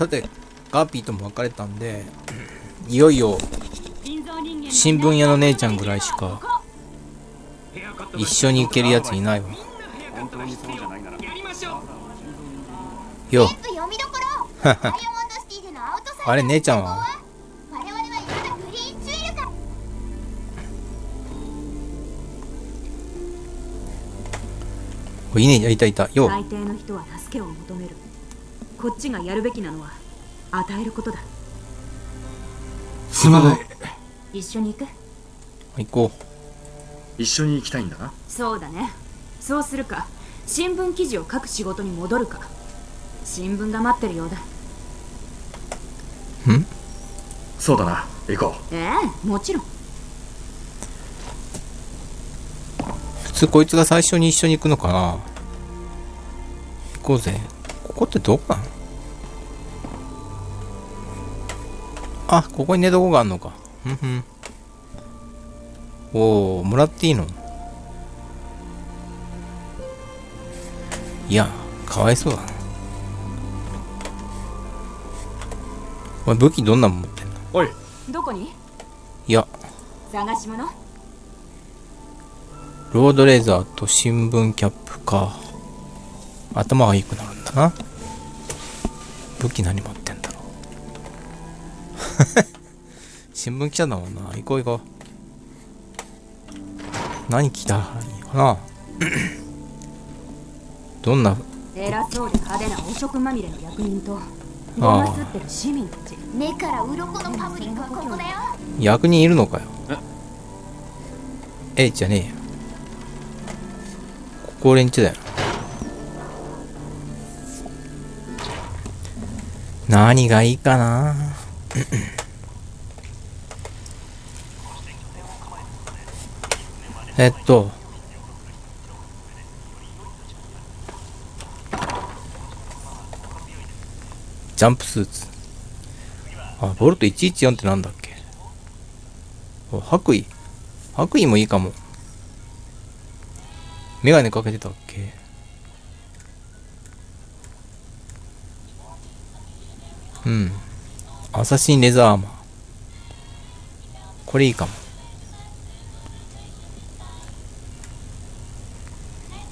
さてガーピーとも別れたんでいよいよ新聞屋の姉ちゃんぐらいしか一緒に行けるやついないわ。よ。あれ姉ちゃんは？いいねいたいた。よ。大抵の人は助けを求める。こっちがやるべきなのは与えることだ。すまない。一緒に行く？行こ一緒に行きたいんだな。そうだね。そうするか。新聞記事を書く仕事に戻るか。新聞が待ってるようだ。うん？そうだな。行こええもちろん。普通こいつが最初に一緒に行くのかな。行こうぜここってどこなのあここに寝床があんのか。ふんふん。おおもらっていいの？いやかわいそうだな。お前武器どんなもん持ってんの？うおい。どこに？いや。探し物？ロードレーザーと新聞キャップか。頭が良くなるんだな。武器何持ってんだろう。新聞記者だもんな。行こう行こう。何着たらいいかな。どんな、偉そうで派手な汚職まみれの役人とてる市民たち目から鱗のパブリックはここだよ役人いるのかよ。え、じゃねえよ。ここ俺んちだよ。何がいいかな？えっと。ジャンプスーツ。あ、ボルト114ってなんだっけ？白衣白衣もいいかも。メガネかけてたっけ？うん。アサシンレザーアーマー。これいいかも。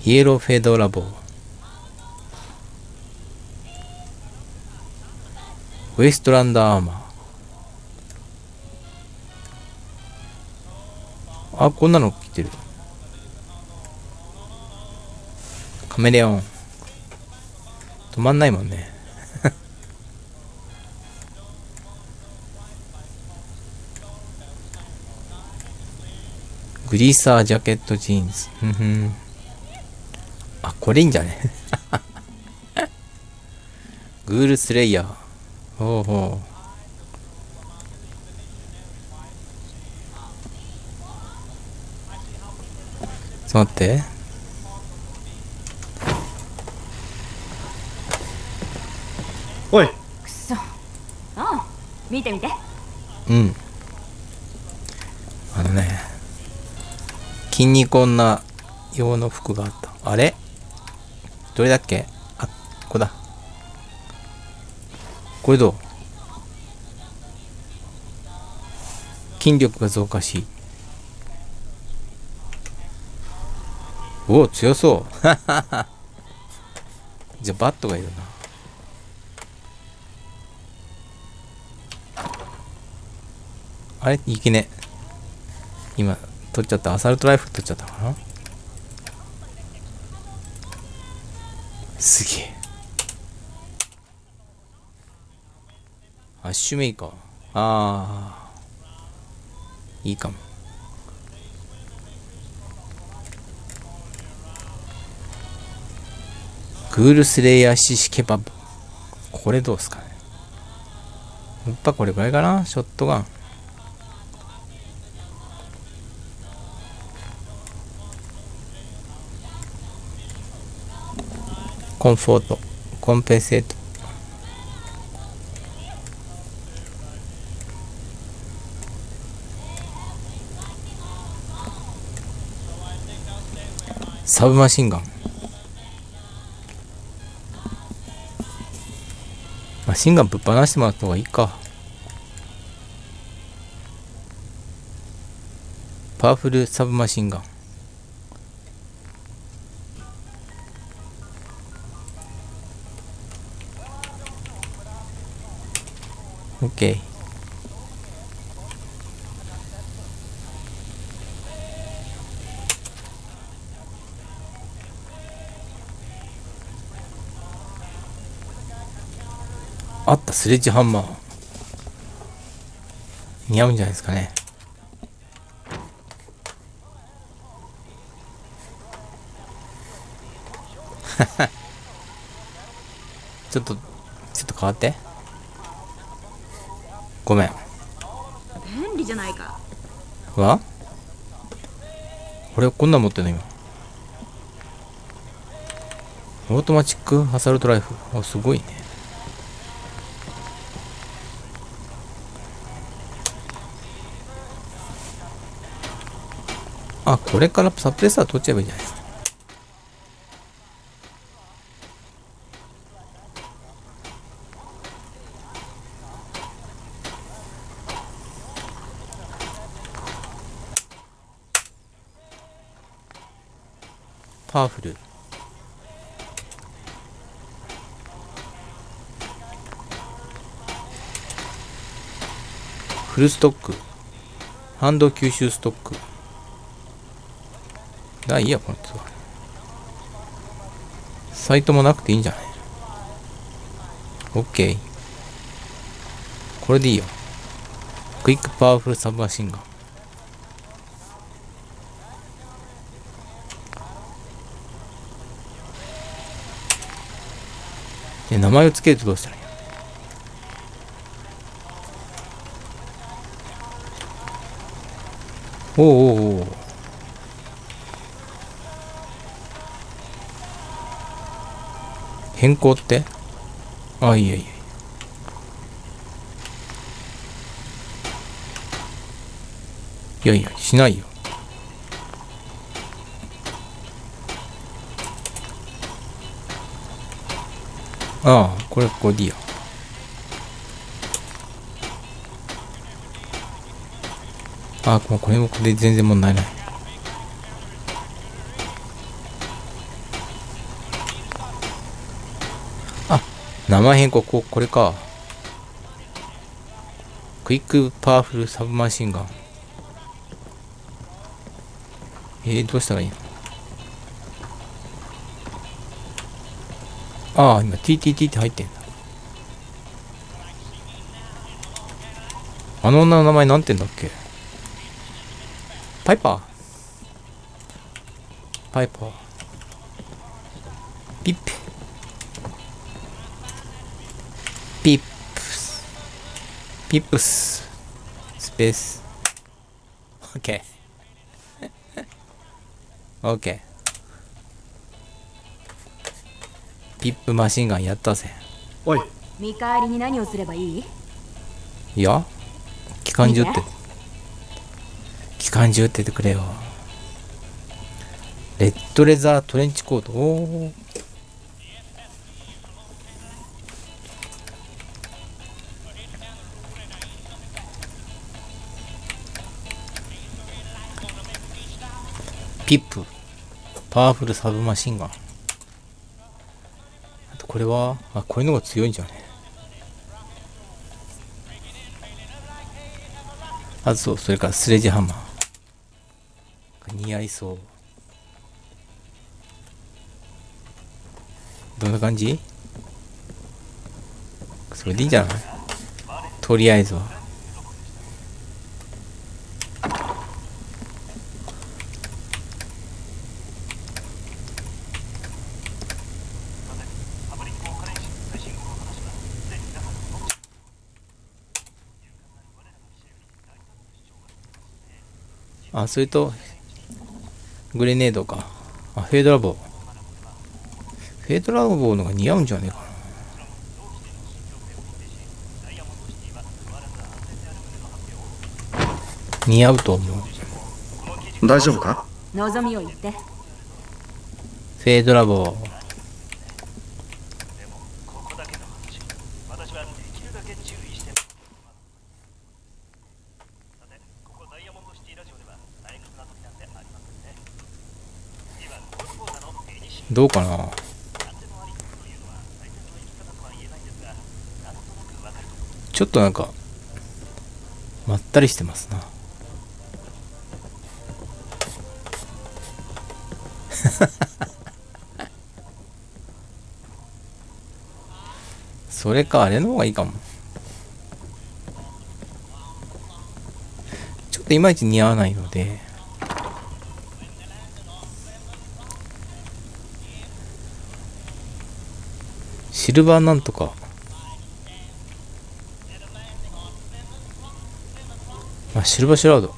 イエローフェードラボ。ウエストランドアーマー。あ、こんなの着てる。カメレオン。止まんないもんね。グリーサージャケットジーンズ。ふんふんあ、これいいんじゃね？グールスレイヤー。ほうほう。ちょっと待って。おいくそああ見てみてうん。筋肉女用の服があった。あれ？どれだっけ？あ、ここだ。これどう？筋力が増加し。おお、強そう。じゃあバットがいるな。あれ？いけね。今、取っちゃった。アサルトライフル取っちゃったかな？すげえ。アッシュメイカー。あー。いいかも。グールスレイヤーシシケバブ。これどうすかね。やっぱこれぐらいかな？ショットガン。コンフォート、コンペンセート。サブマシンガン。マシンガンぶっ放してもらった方がいいかパワフルサブマシンガンオッケーあったスレッジハンマー似合うんじゃないですかねちょっとちょっと変わってごめん。便利じゃないか。わ？俺こんなん持ってんの今。オートマチック？アサルトライフ？ルあすごいね。あこれからサプレッサー取っちゃえばいいじゃない？ですかパワフル。フルストック。ハンド吸収ストック。あいいやこの人はサイトもなくていいんじゃない ?OK これでいいよ。クイックパワフルサブマシンガンで名前を付けるとどうしたらいいおうおうおう。変更って？あいいやいやいやいやしないよ。ああこれこれでいいやああこれもこれで全然問題ない。あ名前変更ここれか。クイックパワフルサブマシンガン。えー、どうしたらいいの？ああ、今 TTT って入ってんだ。あの女の名前なんてんだっけ？パイパー？パイパー。ピップ。ピップス。ピップス。スペース。オッケー。オッケー。ピップマシンガンやったぜ。おい見返りに何をすればいい？いや機関銃って。機関銃って言ってくれよ。レッドレザートレンチコート。おーピップ。パワフルサブマシンガン。これは、あ、これのが強いんじゃねあとそう、それからスレッジハンマー。似合いそう。どんな感じ？それでいいんじゃない？とりあえずは。あ、それと、グレネードか。あ、フェードラボー。フェードラボーのが似合うんじゃねえかな。似合うと思う。大丈夫か？望みを言ってフェードラボどうかな？ちょっとなんかまったりしてますな。それかあれの方がいいかも。ちょっといまいち似合わないので。シルバーなんとか。あシルバーシュラウド。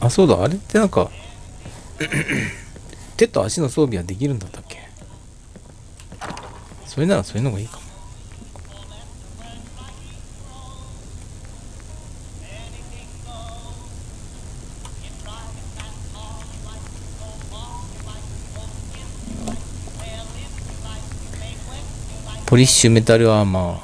あそうだ。あれってなんか手と足の装備はできるんだったっけ？それならそういうのがいいかも。ポリッシュメタルアーマー。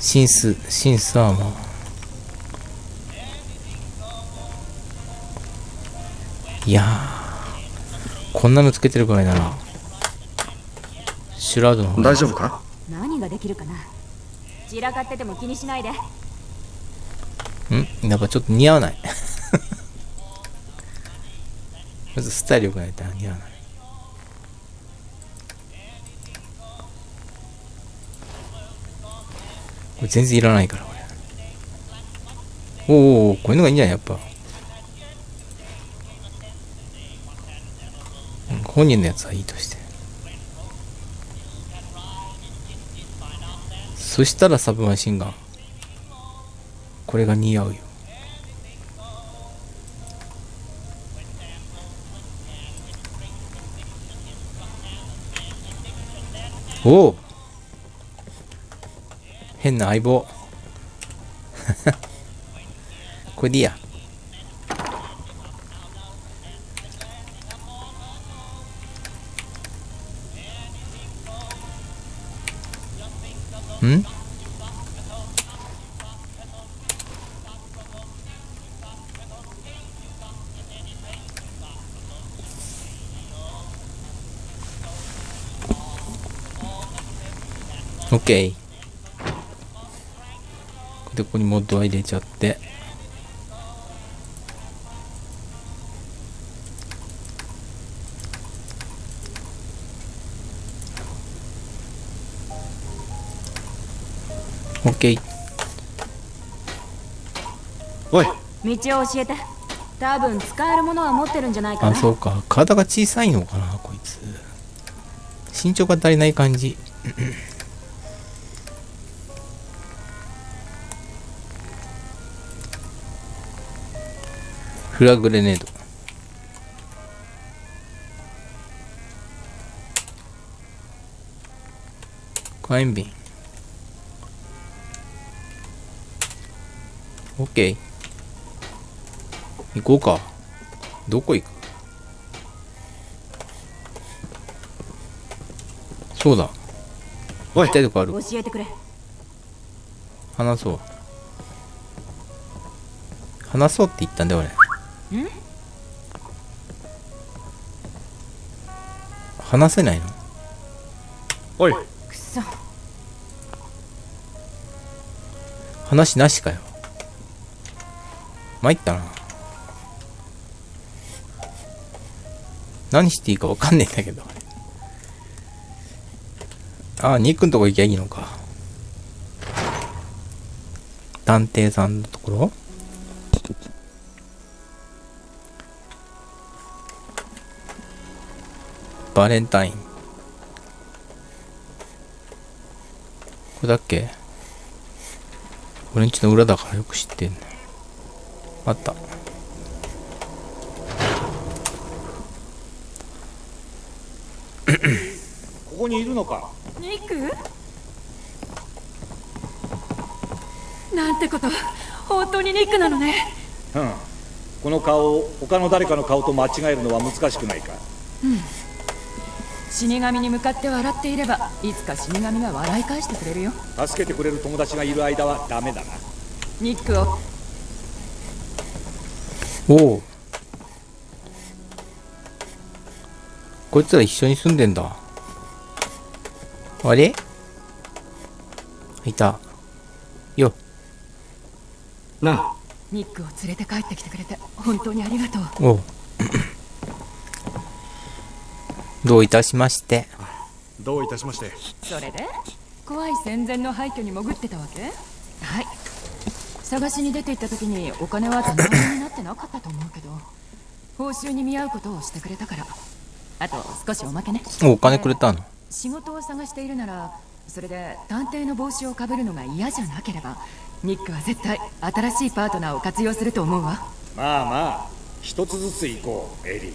シンスシンスアーマー。いやーこんなのつけてるくらいな。らシュラウドの大丈夫か？何ができるかな？散らかってても気にしないで。ん？なんかちょっと似合わないずスタイル良くないと似合わない。これ全然いらないからこれ。おおこういうのがいいんじゃない？やっぱ、本人のやつはいいとして。そしたらサブマシンガン。これが似合うよ。おお変な相棒。これでいいや。ん？オッケーでここにモッドは入れちゃって。オッケーおい。道を教えて。多分使えるものは持ってるんじゃないかな。あそうか。体が小さいのかなこいつ。身長が足りない感じフラグレネード。火炎瓶 OK 行こうか。どこ行く？そうだ。おい。行きたいとこある。教えてくれ。話そう。話そうって言ったんだよ俺話せないの？おい。くそ。話なしかよ。参ったな。何していいか分かんねえんだけど。ああニックんとこ行きゃいいのか。探偵さんのところ？バレンタイン。これだっけ？俺んちの裏だからよく知ってんねあった。ここにいるのか？ニック？なんてこと。本当にニックなのね。うん。この顔を他の誰かの顔と間違えるのは難しくないか？死神に向かって笑っていればいつか死神が笑い返してくれるよ。助けてくれる友達がいる間はダメだな。ニックを。おおこいつら一緒に住んでんだ。あれ？いた。よ。なニックを連れて帰ってきてくれて本当にありがとう。おうどういたしまして。どういたしまして。それで？怖い戦前の廃墟に潜ってたわけ？はい。探しに出て行った時にお金は玉物になってなかったと思うけど報酬に見合うことをしてくれたから。あと少しおまけね。おお金くれたの？仕事を探しているならそれで探偵の帽子をかぶるのが嫌じゃなければニックは絶対新しいパートナーを活用すると思うわ。まあまあ。一つずつ行こうエリー